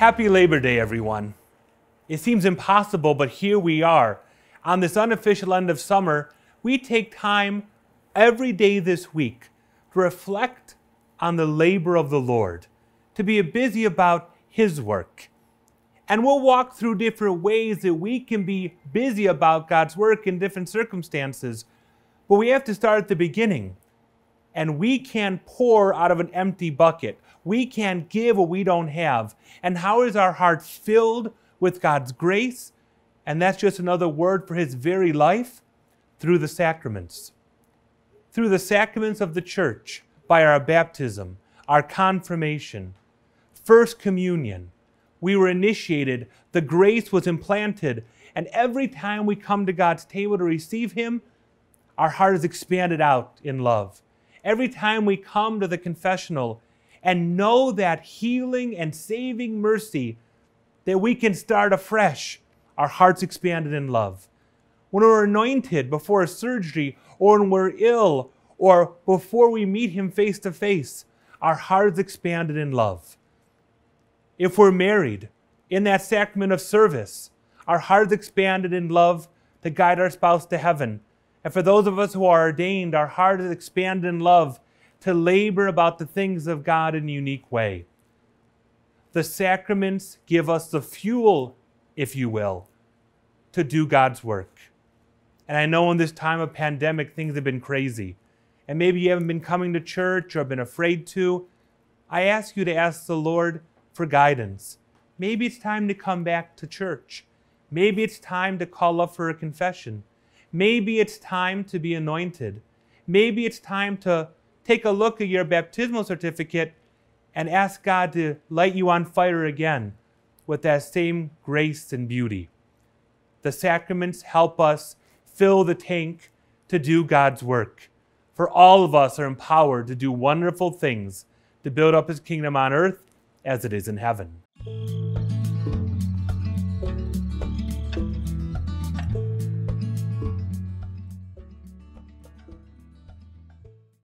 Happy Labor Day, everyone. It seems impossible, but here we are. On this unofficial end of summer, we take time every day this week to reflect on the labor of the Lord, to be busy about His work. And we'll walk through different ways that we can be busy about God's work in different circumstances. But we have to start at the beginning. And we can pour out of an empty bucket. We can give what we don't have. And how is our heart filled with God's grace? And that's just another word for His very life through the sacraments. Through the sacraments of the church, by our baptism, our confirmation, first communion, we were initiated, the grace was implanted, and every time we come to God's table to receive Him, our heart is expanded out in love. Every time we come to the confessional and know that healing and saving mercy, that we can start afresh, our hearts expanded in love. When we're anointed before a surgery, or when we're ill, or before we meet Him face to face, our hearts expanded in love. If we're married, in that sacrament of service, our hearts expanded in love to guide our spouse to heaven. And for those of us who are ordained, our heart is expanded in love to labor about the things of God in a unique way. The sacraments give us the fuel, if you will, to do God's work. And I know in this time of pandemic, things have been crazy and maybe you haven't been coming to church or been afraid to, I ask you to ask the Lord for guidance. Maybe it's time to come back to church. Maybe it's time to call up for a confession. Maybe it's time to be anointed. Maybe it's time to take a look at your baptismal certificate and ask God to light you on fire again with that same grace and beauty. The sacraments help us fill the tank to do God's work for all of us are empowered to do wonderful things to build up his kingdom on earth as it is in heaven.